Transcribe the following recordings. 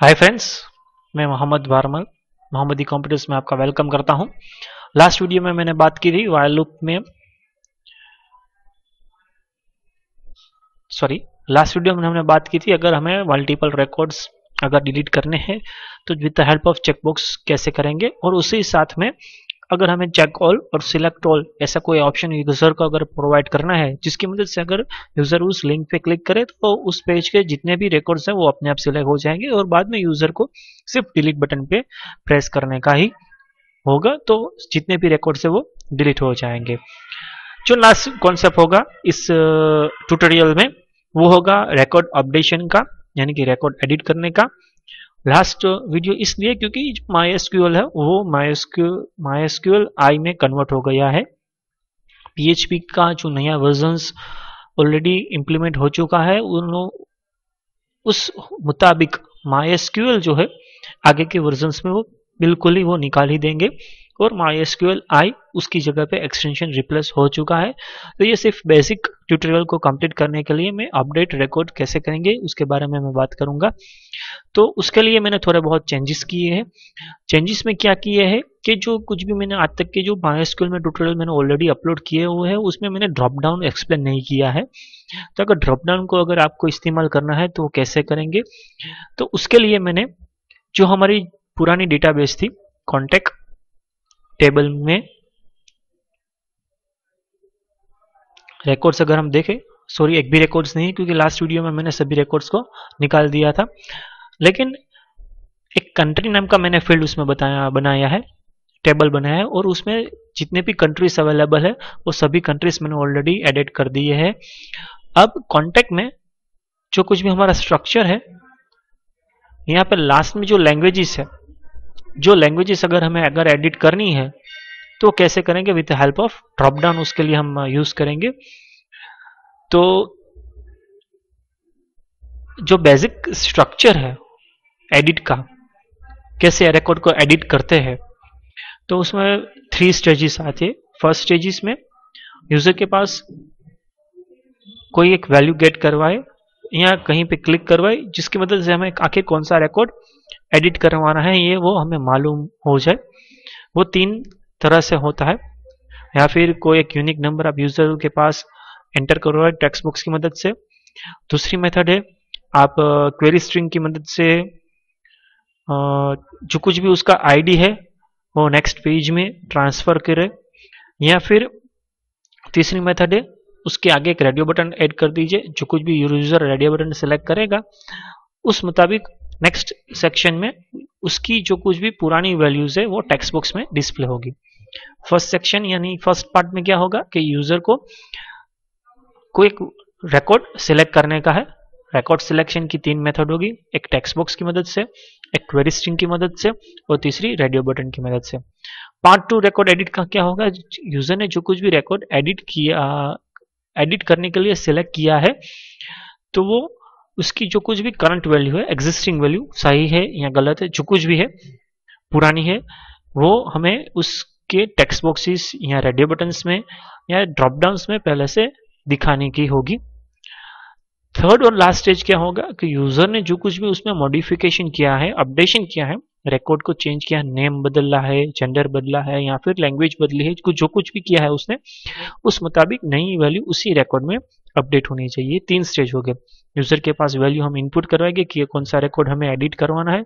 Hi friends मैं मोहम्मद वारमल मोहम्मदी computers में आपका वेलकम करता हूँ। लास्ट वीडियो में मैंने बात की थी वायर लूप में। सॉरी लास्ट वीडियो में हमने बात की थी अगर हमें मल्टीपल रिकॉर्ड्स अगर डिलीट करने हैं तो with the help of checkbox कैसे करेंगे? और उसी साथ में अगर हमें चेक ऑल और सिलेक्ट ऑल ऐसा कोई ऑप्शन यूज़र को अगर प्रोवाइड करना है, जिसकी मदद से अगर यूज़र उस लिंक पे क्लिक करे तो उस पेज के जितने भी रिकॉर्ड्स हैं वो अपने आप सिलेक्ट हो जाएँगे और बाद में यूज़र को सिर्फ़ डिलीट बटन पे प्रेस करने का ही होगा तो जितने भी रिकॉर्ड्स है वो डिलीट हो जाएँगे। जो लास्ट कॉन्सेप्ट होगा इस ट्यूटोरियल में, वो होगा रिकॉर्ड अपडेशन का, यानी कि रिकॉर्ड एडिट करने का। लास्ट वीडियो इसलिए क्योंकि माई है, वो माई माई आई में कन्वर्ट हो गया है। पीएचपी का जो नया वर्जन ऑलरेडी इम्प्लीमेंट हो चुका है उन उस मुताबिक एसक्यूएल जो है, आगे के वर्जन में वो बिल्कुल ही वो निकाल ही देंगे। और माई एसक्यूएल आई उसकी जगह पे एक्सटेंशन रिप्लेस हो चुका है। तो ये सिर्फ़ बेसिक ट्यूटोरियल को कंप्लीट करने के लिए मैं अपडेट रिकॉर्ड कैसे करेंगे उसके बारे में मैं बात करूँगा। तो उसके लिए मैंने थोड़े बहुत चेंजेस किए हैं। चेंजेस में क्या किए हैं कि जो कुछ भी मैंने आज तक के जो माई एसक्यूएल में ट्यूटोरियल मैंने ऑलरेडी अपलोड किए हुए हैं, उसमें मैंने ड्रॉप डाउन एक्सप्लेन नहीं किया है। तो अगर ड्रॉप डाउन को अगर आपको इस्तेमाल करना है तो कैसे करेंगे? तो उसके लिए मैंने जो हमारी पुरानी डेटाबेस थी कॉन्टेक्ट टेबल में रिकॉर्ड्स अगर हम देखें सॉरी एक भी रिकॉर्ड्स नहीं क्योंकि लास्ट वीडियो में मैंने सभी रिकॉर्ड्स को निकाल दिया था। लेकिन एक कंट्री नाम का मैंने फ़ील्ड उसमें बताया, बनाया है टेबल बनाया है, और उसमें जितने भी कंट्रीज़ अवेलेबल है, वो सभी कंट्रीज़ मैंने ऑलरेडी एडिट कर दिए हैं। अब कॉन्टेक्ट में जो कुछ भी हमारा स्ट्रक्चर है, यहाँ पे लास्ट में जो लैंग्वेजेस है जो लैंग्वेजेस अगर हमें अगर एडिट करनी है तो कैसे करेंगे? With help of drop down उसके लिए हम यूज़ करेंगे। तो जो बेसिक स्ट्रक्चर है एडिट का, कैसे रिकॉर्ड को एडिट करते हैं तो उसमें थ्री स्टेजेस आते हैं। फ़र्स्ट स्टेजेस में यूज़र के पास कोई एक वैल्यू गेट करवाए, या कहीं पे क्लिक करवाए, जिसकी मदद मतलब से हमें आखिर कौन सा रिकॉर्ड एडिट करवाना है, ये वो हमें मालूम हो जाए। वो तीन तरह से होता है। या फिर कोई एक यूनिक नंबर आप यूज़र के पास एंटर करवाए टेक्स्ट बुक्स की मदद से। दूसरी मेथड है, आप क्वेरी स्ट्रिंग की मदद से जो कुछ भी उसका आईडी है, वो नेक्स्ट पेज में ट्रांसफ़र करे। या फिर तीसरी मेथड है, उसके आगे एक रेडियो बटन ऐड कर दीजिए। जो कुछ भी यूज़र रेडियो बटन सेलेक्ट करेगा, उस मुताबिक नेक्स्ट सेक्शन में उसकी जो कुछ भी पुरानी वैल्यूज़ है, वो टेक्स्ट बॉक्स में डिस्प्ले होगी। फ़र्स्ट सेक्शन यानी फ़र्स्ट पार्ट में क्या होगा कि यूज़र को कोई रिकॉर्ड सिलेक्ट करने का है। रिकॉर्ड सिलेक्शन की तीन मेथड होगी, एक टेक्स्ट बॉक्स की मदद से, एक क्वेरी स्ट्रिंग की मदद से और तीसरी रेडियो बटन की मदद से। पार्ट टू रिकॉर्ड एडिट का क्या होगा? यूज़र ने जो कुछ भी रिकॉर्ड एडिट किया एडिट करने के लिए सिलेक्ट किया है तो वो उसकी जो कुछ भी करंट वैल्यू है एग्जिस्टिंग वैल्यू सही है या गलत है, जो कुछ भी है, पुरानी है, वो हमें उसके टेक्स्ट बॉक्सेस या रेडियो बटन्स में या ड्रॉप डाउन में पहले से दिखाने की होगी। थर्ड और लास्ट स्टेज क्या होगा कि यूज़र ने जो कुछ भी उसमें मॉडिफिकेशन किया है अपडेशन किया है रिकॉर्ड को चेंज किया नेम बदला है जेंडर बदला है, या फिर लैंग्वेज बदली है जो कुछ भी किया है उसने, उस मुताबिक नई वैल्यू उसी रिकॉर्ड में अपडेट होनी चाहिए। तीन स्टेज हो गए। यूज़र के पास वैल्यू हम इनपुट करवाएँगे कि कौन सा रिकॉर्ड हमें एडिट करवाना है।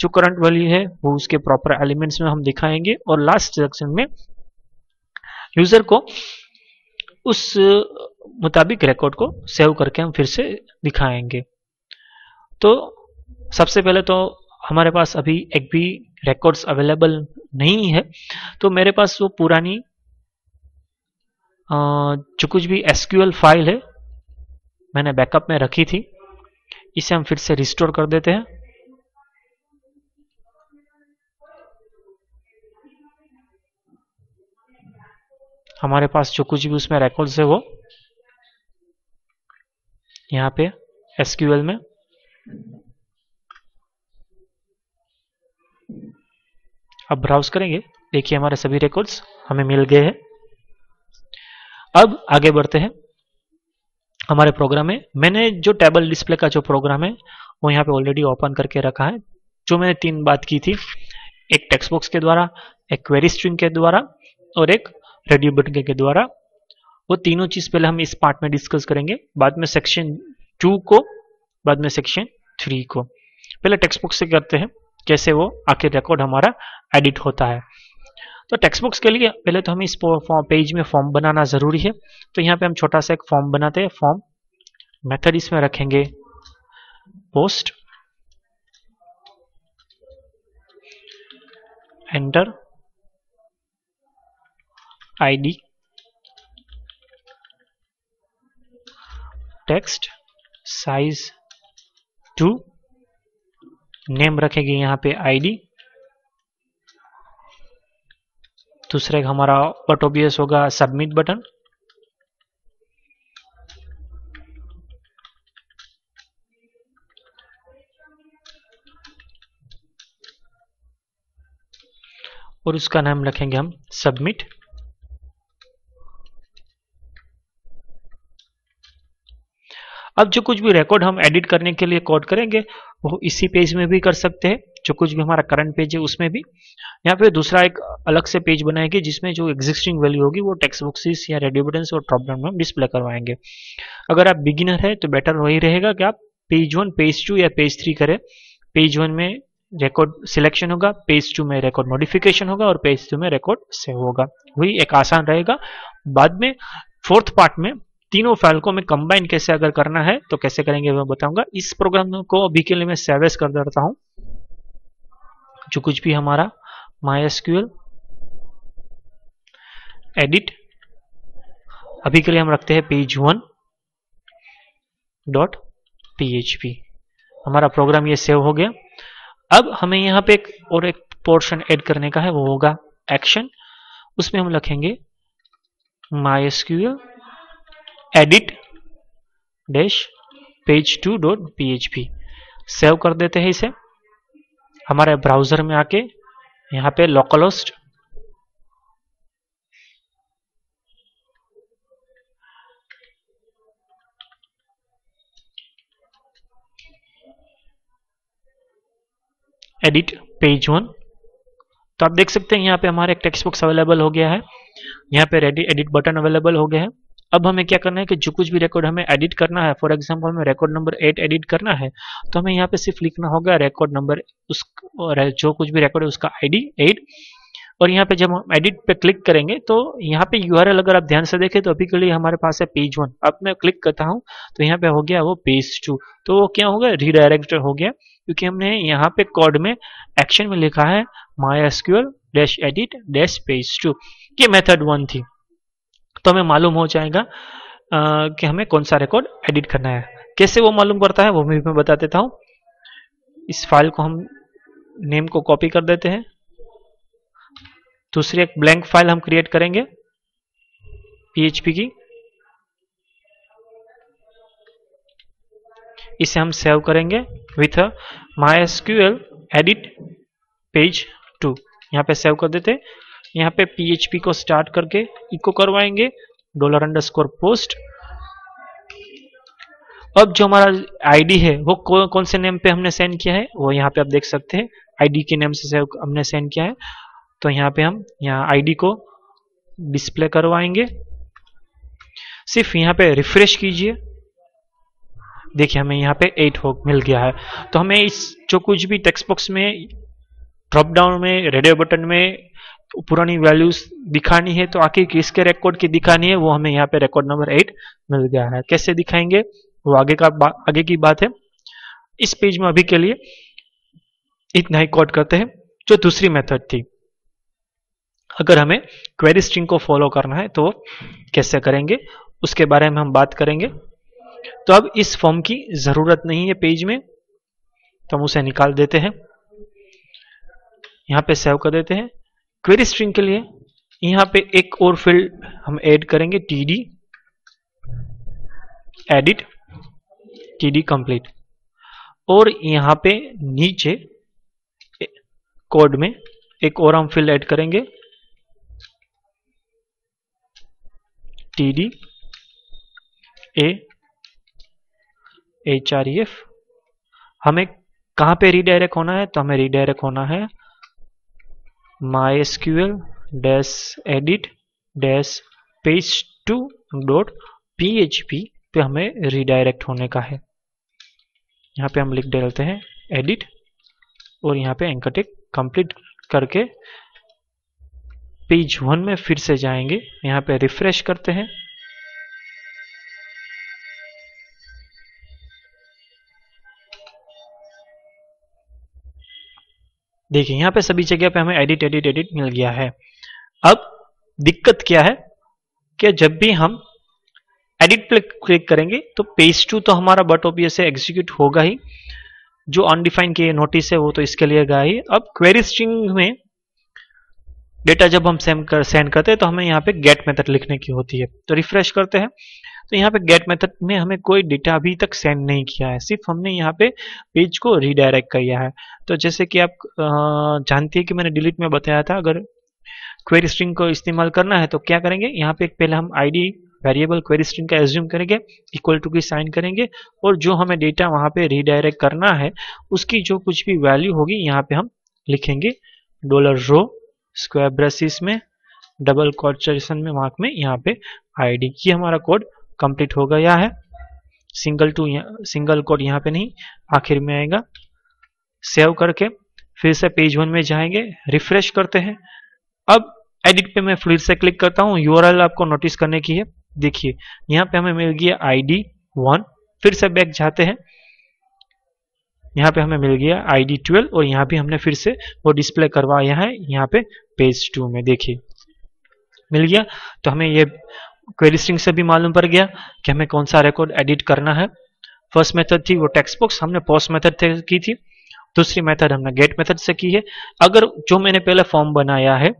जो करंट वैल्यू है, वो उसके प्रॉपर एलिमेंट्स में हम दिखाएँगे और लास्ट सेक्शन में यूज़र को उस मुताबिक रिकॉर्ड को सेव करके हम फिर से दिखाएँगे। तो सबसे पहले तो हमारे पास अभी एक भी रिकॉर्ड्स अवेलेबल नहीं है। तो मेरे पास वो पुरानी जो कुछ भी एसक्यूएल फ़ाइल है मैंने बैकअप में रखी थी, इसे हम फिर से रिस्टोर कर देते हैं। हमारे पास जो कुछ भी उसमें रिकॉर्ड्स है वो यहाँ पे एसक्यूएल में। अब ब्राउज करेंगे, देखिए हमारे सभी रिकॉर्ड्स हमें मिल गए हैं। अब आगे बढ़ते हैं। हमारे प्रोग्राम में। मैंने जो टेबल डिस्प्ले का जो प्रोग्राम है, वो यहाँ पे ऑलरेडी ओपन करके रखा है। जो मैंने तीन बात की थी, एक टेक्स्ट बॉक्स के द्वारा, एक क्वेरी स्ट्रिंग के द्वारा और एक रेडियो बटन के द्वारा। वो तीनों चीज़ पहले हम इस पार्ट में डिस्कस करेंगे। बाद में सेक्शन टू को, बाद में सेक्शन थ्री को। पहले टेक्स्ट बुक से करते हैं, कैसे वो आखिर रिकॉर्ड हमारा एडिट होता है। तो टेक्स्ट बुक्स के लिए पहले तो हमें इस पेज में फॉर्म बनाना ज़रूरी है। तो यहाँ पे हम छोटा सा एक फॉर्म बनाते हैं। फॉर्म मेथड इसमें रखेंगे। Post enter ID text size two name रखेंगे यहाँ पे आईडी दूसरे हमारा बट ओबियस होगा सबमिट बटन और उसका नाम रखेंगे हम सबमिट अब जो कुछ भी रिकॉर्ड हम एडिट करने के लिए कोड करेंगे, वो इसी पेज में भी कर सकते हैं, जो कुछ भी हमारा करंट पेज है उसमें भी। यहाँ पे दूसरा एक अलग से पेज बनाएँगे, जिसमें जो एग्जिस्टिंग वैल्यू होगी, वो टेक्स्ट बुक्सिस या रेडियो बटन और ड्रॉप डाउन में डिस्प्ले करवाएँगे। अगर आप बिगिनर है तो बेटर वही रहेगा कि आप पेज वन पेज टू या पेज थ्री करें। पेज वन में रिकॉर्ड सिलेक्शन होगा पेज टू में रिकॉर्ड मॉडिफिकेशन होगा और पेज टू में रिकॉर्ड सेव होगा। वही एक आसान रहेगा। बाद में फोर्थ पार्ट में तीनों फ़ाइल को मैं कंबाइन कैसे अगर करना है तो कैसे करेंगे मैं बताऊँगा। इस प्रोग्राम को अभी के लिए मैं सेवेस कर देता हूँ। जो कुछ भी हमारा माई एडिट अभी के लिए हम रखते हैं पेज वन डॉट पी हमारा प्रोग्राम ये सेव हो गया। अब हमें यहाँ पे एक और एक पोर्शन ऐड करने का है, वो होगा एक्शन उसमें हम लिखेंगे MySQL edit dash page two dot P save कर देते हैं इसे। हमारे ब्राउज़र में आके यहाँ पे लोकलोस्ट एडिट पेज वन तो आप देख सकते हैं यहाँ पे हमारे एक टेक्स्ट बुक्स अवेलेबल हो गया है। यहाँ पे रेडी एडिट बटन अवेलेबल हो गया है। अब हमें क्या करना है कि जो कुछ भी रिकॉर्ड हमें एडिट करना है फॉर एग्जांपल हमें रिकॉर्ड नंबर एट एडिट करना है तो हमें यहाँ पे सिर्फ़ लिखना होगा रिकॉर्ड नंबर उस जो कुछ भी रिकॉर्ड है उसका आईडी एट और यहाँ पे जब हम एडिट पे क्लिक करेंगे तो यहाँ पे यू अगर आप ध्यान से देखें तो अभी के लिए हमारे पास है पेज वन अब मैं क्लिक करता हूँ तो यहाँ पे हो गया वो पेज टू तो वो क्या होगा? रीडायरेक्ट हो गया, क्योंकि हमने यहाँ पे कोड में एक्शन में लिखा है MySQL dash edit dash page two ये मेथड वन थी। तो हमें मालूम हो जाएगा कि हमें कौन सा रिकॉर्ड एडिट करना है। कैसे वो मालूम करता है, वो भी मैं बता देता हूँ। इस फ़ाइल को हम नेम को कॉपी कर देते हैं। दूसरी एक ब्लैंक फ़ाइल हम क्रिएट करेंगे पीएचपी की। इसे हम सेव करेंगे with MySQL edit page two यहाँ पे सेव कर देते हैं। यहाँ पे पीएचपी को स्टार्ट करके इको करवाएँगे डॉलर अंडर स्कोर पोस्ट अब जो हमारा आईडी है, वो कौन से नेम पे हमने सेंड किया है? वो यहाँ पे आप देख सकते हैं। आईडी के नेम से हमने सेंड किया है। तो यहाँ पे हम, यहाँ आईडी को डिस्प्ले करवाएँगे। सिर्फ़ यहाँ पे रिफ्रेश कीजिए। देखिए, हमें यहाँ पे एट हो, मिल गया है। तो हमें इस, जो कुछ भी टेक्स्ट बॉक्स में ड्रॉप डाउन में रेडियो बटन में पुरानी वैल्यूज़ दिखानी है तो आखिर किसके रिकॉर्ड की दिखानी है, वो हमें यहाँ पे रिकॉर्ड नंबर एट मिल गया है। कैसे दिखाएँगे? वो आगे का आगे की बात है। इस पेज में अभी के लिए इतना ही कोड करते हैं, जो दूसरी मेथड थी। अगर हमें क्वेरी स्ट्रिंग को फॉलो करना है तो कैसे करेंगे? उसके बारे में हम बात करेंगे। तो अब इस फॉर्म की ज़रूरत नहीं है पेज में तो हम उसे निकाल देते हैं। यहाँ पे सेव कर देते हैं। क्वेरी स्ट्रिंग के लिए, यहाँ पे एक और फ़ील्ड हम ऐड करेंगे T D edit T D complete और यहाँ पे नीचे कोड में एक और हम फ़ील्ड ऐड करेंगे T D A H R F हमें कहाँ पे रीडायरेक्ट होना है? तो हमें रीडायरेक्ट होना है my dash edit dash page page two dot P H P हमें रिडायरेक्ट होने का है। यहाँ पे हम लिख डालते हैं एडिट और यहाँ पे एंकरटेक कंप्लीट करके पेज वन में फिर से जाएँगे। यहाँ पे रिफ्रेश करते हैं। देखिए, यहाँ पे सभी जगह पे हमें एडिट एडिट एडिट मिल गया है। अब दिक्कत क्या है कि जब भी हम एडिट पे क्लिक करेंगे तो पेज टू तो हमारा बट ओपीएस से एग्जीक्यूट होगा ही। जो अनडिफाइंड के नोटिस है, वो तो इसके लिए गया ही। अब क्वेरी स्ट्रिंग में डेटा जब हम कर सेंड करते हैं तो हमें यहाँ पे गेट मेथड लिखने की होती है। तो रिफ्रेश करते हैं। तो यहाँ पे गेट मेथड में हमें कोई डेटा अभी तक सेंड नहीं किया है। सिर्फ़ हमने यहाँ पे पेज को रिडायरेक्ट किया है। तो जैसे कि आप जानते हैं कि मैंने डिलीट में बताया था, अगर क्वेरी स्ट्रिंग को इस्तेमाल करना है तो क्या करेंगे? यहाँ पे पहले हम आईडी वेरिएबल क्वेरी स्ट्रिंग का एज्यूम करेंगे इक्वल टू की साइन करेंगे और जो हमें डेटा वहाँ पे रिडायरेक्ट करना है, उसकी जो कुछ भी वैल्यू होगी यहाँ पे हम लिखेंगे डॉलर रो स्क्वायर ब्रेसिस में डबल कॉर्चरेशन में मार्क में यहाँ पे आईडी ये हमारा कोड कंप्लीट हो गया है? सिंगल टू सिंगल कोड यहाँ पे नहीं, आखिर में आएगा। सेव करके फिर से पेज वन में जाएँगे रिफ्रेश करते हैं। अब एडिट पे मैं फिर से क्लिक करता हूँ यूआरएल आपको नोटिस करने की है। देखिए, यहाँ पे हमें मिल गया आईडी वन फिर से बैक जाते हैं। यहाँ पे हमें मिल गया आईडी ट्वेल्व और यहाँ भी हमने फिर से वो डिस्प्ले करवाया है, यहाँ पे पेज टू में। देखिए, मिल गया। तो हमें ये क्वेरी स्ट्रिंग से भी मालूम पड़ गया कि हमें कौन सा रिकॉर्ड एडिट करना है। फ़र्स्ट मेथड थी वो टेक्स्ट बॉक्स हमने पोस्ट मेथड से की थी। दूसरी मेथड हमने गेट मेथड से की है। अगर जो मैंने पहले फॉर्म बनाया है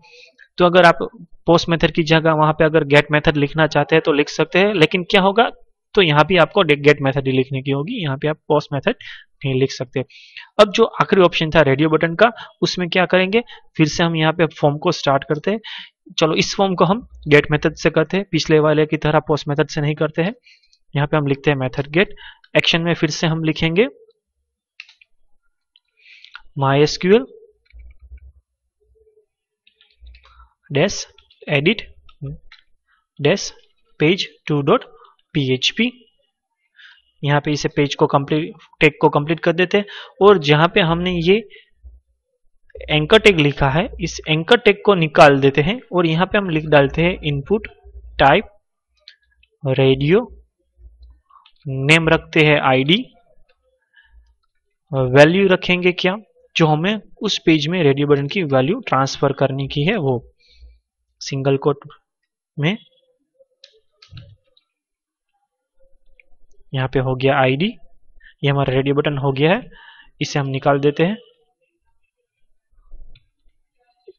तो अगर आप पोस्ट मेथड की जगह वहाँ पे अगर गेट मेथड लिखना चाहते हैं तो लिख सकते हैं। लेकिन क्या होगा तो यहाँ भी आपको गेट मेथड ही लिखने की होगी। यहाँ पे आप पोस्ट मेथड नहीं लिख सकते। अब जो आखिरी ऑप्शन था रेडियो बटन का, उसमें क्या करेंगे? फिर से हम यहाँ पे फॉर्म को स्टार्ट करते हैं। चलो, इस फॉर्म को हम गेट मेथड से करते हैं। पिछले वाले की तरह पोस्ट मेथड से नहीं करते हैं। यहाँ पे हम लिखते हैं मेथड गेट एक्शन में फिर से हम लिखेंगे MySQL dash edit dash page two dot P H P यहाँ पे इसे पेज को कंप्लीट टेक को कंप्लीट कर देते हैं। और जहाँ पे हमने ये एंकर टेक लिखा है, इस एंकर टेक को निकाल देते हैं और यहाँ पे हम लिख डालते हैं इनपुट टाइप रेडियो नेम रखते हैं आईडी वैल्यू रखेंगे क्या, जो हमें उस पेज में रेडियो बटन की वैल्यू ट्रांसफ़र करने की है, वो सिंगल कोट में। यहाँ पे हो गया आईडी ये हमारा रेडियो बटन हो गया है, इसे हम निकाल देते हैं।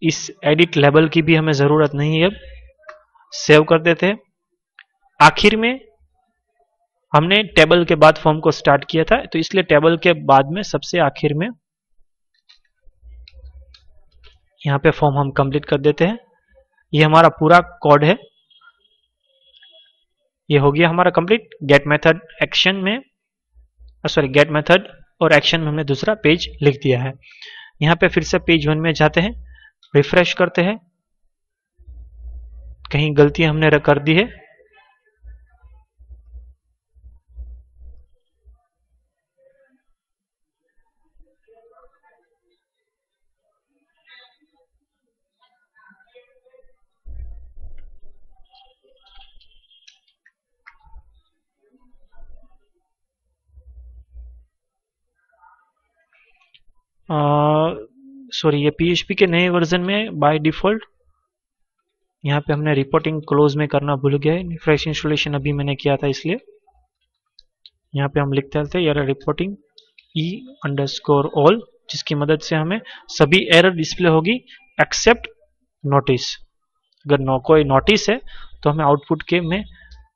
इस एडिट लेबल की भी हमें ज़रूरत नहीं है अब। सेव कर देते हैं। आखिर में हमने टेबल के बाद फॉर्म को स्टार्ट किया था तो इसलिए टेबल के बाद में सबसे आखिर में यहाँ पे फॉर्म हम कंप्लीट कर देते हैं। ये हमारा पूरा कोड है। ये हो गया हमारा कंप्लीट गेट मेथड एक्शन में सॉरी गेट मेथड और एक्शन में हमने दूसरा पेज लिख दिया है। यहाँ पे फिर से पेज वन में जाते हैं। रिफ्रेश करते हैं। कहीं गलती हमने कर दी है? सॉरी ये पीएचपी के नए वर्जन में बाय डिफ़ॉल्ट यहाँ पे हमने रिपोर्टिंग क्लोज में करना भूल गया है फ्रेश इंस्टॉलेशन अभी मैंने किया था इसलिए। यहाँ पे हम लिखते थे error reporting E underscore all जिसकी मदद से हमें सभी एरर डिस्प्ले होगी एक्सेप्ट नोटिस अगर नो कोई नोटिस है तो हमें आउटपुट के में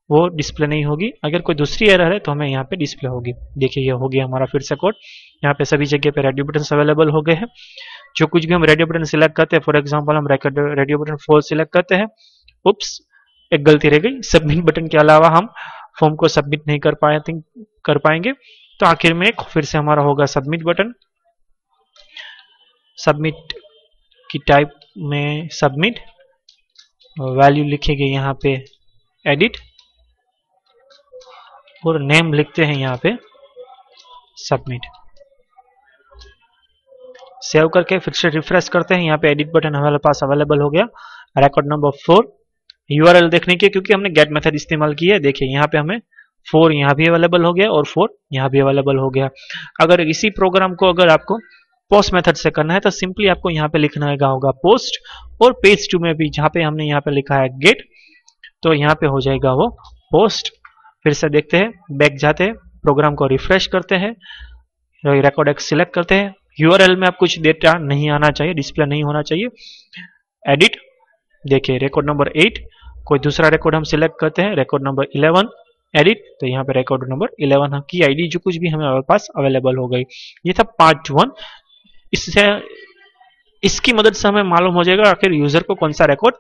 वो डिस्प्ले नहीं होगी। अगर कोई दूसरी एरर है तो हमें यहाँ पे डिस्प्ले होगी। देखिए, ये हो गया हमारा फिर से कोड यहाँ पे सभी जगह पे रेडियो बटन अवेलेबल हो गए हैं। जो कुछ भी हम रेडियो बटन सिलेक्ट करते हैं फॉर एग्ज़ाम्पल हम रेडियो बटन फोर सिलेक्ट करते हैं उप्स एक गलती रह गई। सबमिट बटन के अलावा हम फॉर्म को सबमिट नहीं कर पाए थिंक कर पाएँगे। तो आखिर में फिर से हमारा होगा सबमिट बटन सबमिट की टाइप में सबमिट वैल्यू लिखेंगे यहाँ पे एडिट और नेम लिखते हैं यहाँ पे सबमिट सेव करके फिर से रिफ्रेश करते हैं। यहाँ पे एडिट बटन हमारे पास अवेलेबल हो गया। रिकॉर्ड नंबर फोर यूआरएल देखने के क्योंकि हमने गेट मेथड इस्तेमाल किया है, देखिए, यहाँ पे हमें फोर यहाँ भी अवेलेबल हो गया और फोर यहाँ भी अवेलेबल हो गया। अगर इसी प्रोग्राम को अगर आपको पोस्ट मेथड से करना है तो सिंपली आपको यहाँ पे लिखना होगा पोस्ट और पेज टू में भी, जहाँ पे हमने यहाँ पे लिखा है गेट तो यहाँ पे हो जाएगा वो पोस्ट फिर से देखते हैं बैक जाते हैं प्रोग्राम को रिफ्रेश करते हैं रिकॉर्ड एक सिलेक्ट करते हैं। यूआरएल में आप कुछ डेटा नहीं आना चाहिए डिस्प्ले नहीं होना चाहिए। एडिट देखिए रिकॉर्ड नंबर एट कोई दूसरा रिकॉर्ड हम सिलेक्ट करते हैं रिकॉर्ड नंबर इलेवन एडिट तो यहाँ पे रिकॉर्ड नंबर इलेवन की आईडी जो कुछ भी हमारे पास अवेलेबल हो गई। ये था पार्ट वन इससे, इसकी मदद से हमें मालूम हो जाएगा आखिर यूज़र को कौन सा रिकॉर्ड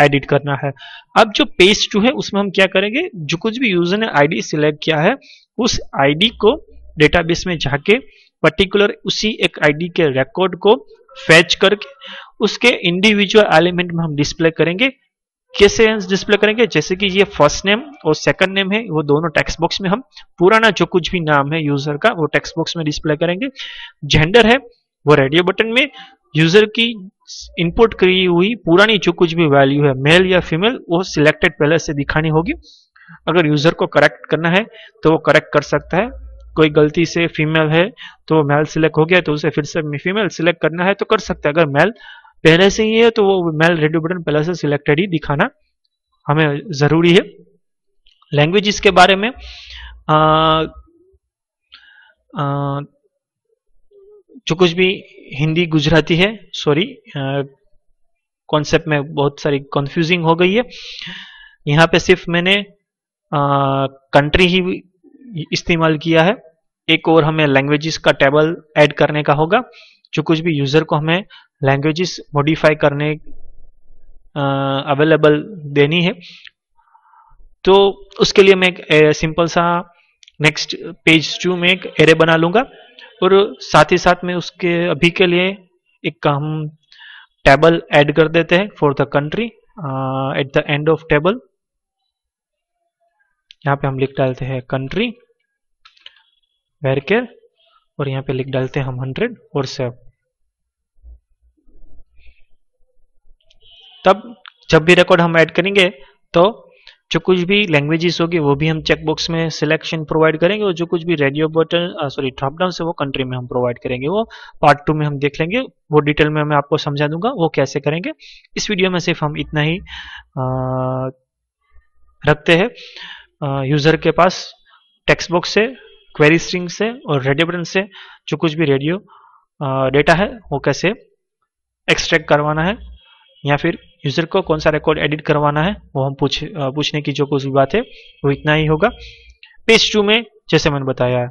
एडिट करना है। अब जो पेज टू है, उसमें हम क्या करेंगे? जो कुछ भी यूज़र ने आईडी सिलेक्ट किया है, उस आईडी को डेटाबेस में जाके पर्टिकुलर उसी एक आईडी के रिकॉर्ड को फैच करके उसके इंडिविजुअल एलिमेंट में हम डिस्प्ले करेंगे। कैसे डिस्प्ले करेंगे? जैसे कि ये फ़र्स्ट नेम और सेकंड नेम है, वो दोनों टेक्स्ट बॉक्स में हम, पुराना जो कुछ भी नाम है यूज़र का, वो टेक्स्ट बॉक्स में डिस्प्ले करेंगे। जेंडर है, वो रेडियो बटन में यूज़र की इनपुट करी हुई पुरानी जो कुछ भी वैल्यू है मेल या फीमेल वो सिलेक्टेड पहले से दिखानी होगी। अगर यूज़र को करेक्ट करना है तो वो करेक्ट कर सकता है। कोई गलती से फीमेल है तो मेल सिलेक्ट हो गया तो उसे फिर से फीमेल सिलेक्ट करना है तो कर सकते हैं। अगर मेल पहले से ही है तो वो मेल रेडियो बटन पहले से सिलेक्टेड ही दिखाना हमें ज़रूरी है। लैंग्वेज के बारे में जो कुछ भी हिंदी गुजराती है सॉरी कॉन्सेप्ट में बहुत सारी कंफ्यूजिंग हो गई है। यहाँ पे सिर्फ़ मैंने कंट्री ही इस्तेमाल किया है। एक और हमें लैंग्वेजेस का टेबल ऐड करने का होगा, जो कुछ भी यूज़र को हमें लैंग्वेजेस मॉडिफाई करने अवेलेबल देनी है। तो उसके लिए मैं एक सिंपल सा नेक्स्ट पेज टू में एक एरे बना लूँगा और साथ ही साथ में उसके, अभी के लिए एक हम टेबल ऐड कर देते हैं for the country at the end of table यहाँ पे हम लिख डालते हैं कंट्री वेर केयर और यहाँ पे लिख डालते हैं हम हंड्रेड और सेव तब जब भी रिकॉर्ड हम ऐड करेंगे तो जो कुछ भी लैंग्वेजेस होगी वो भी हम चेकबॉक्स में सिलेक्शन प्रोवाइड करेंगे और जो कुछ भी radio button sorry drop down से वो कंट्री में हम प्रोवाइड करेंगे। वो पार्ट टू में हम देख लेंगे वो डिटेल में मैं आपको समझा दूँगा वो कैसे करेंगे। इस वीडियो में सिर्फ़ हम इतना ही आ, रखते हैं। यूज़र के पास टेक्स्ट बुक से क्वेरी स्ट्रिंग से और रेडियो बटन से जो कुछ भी रेडियो डेटा है, वो कैसे एक्सट्रैक्ट करवाना है या फिर यूज़र को कौन सा रिकॉर्ड एडिट करवाना है, वो हम पूछ पूछने की जो कुछ भी बात है, वो इतना ही होगा। पेज टू में, जैसे मैंने बताया यू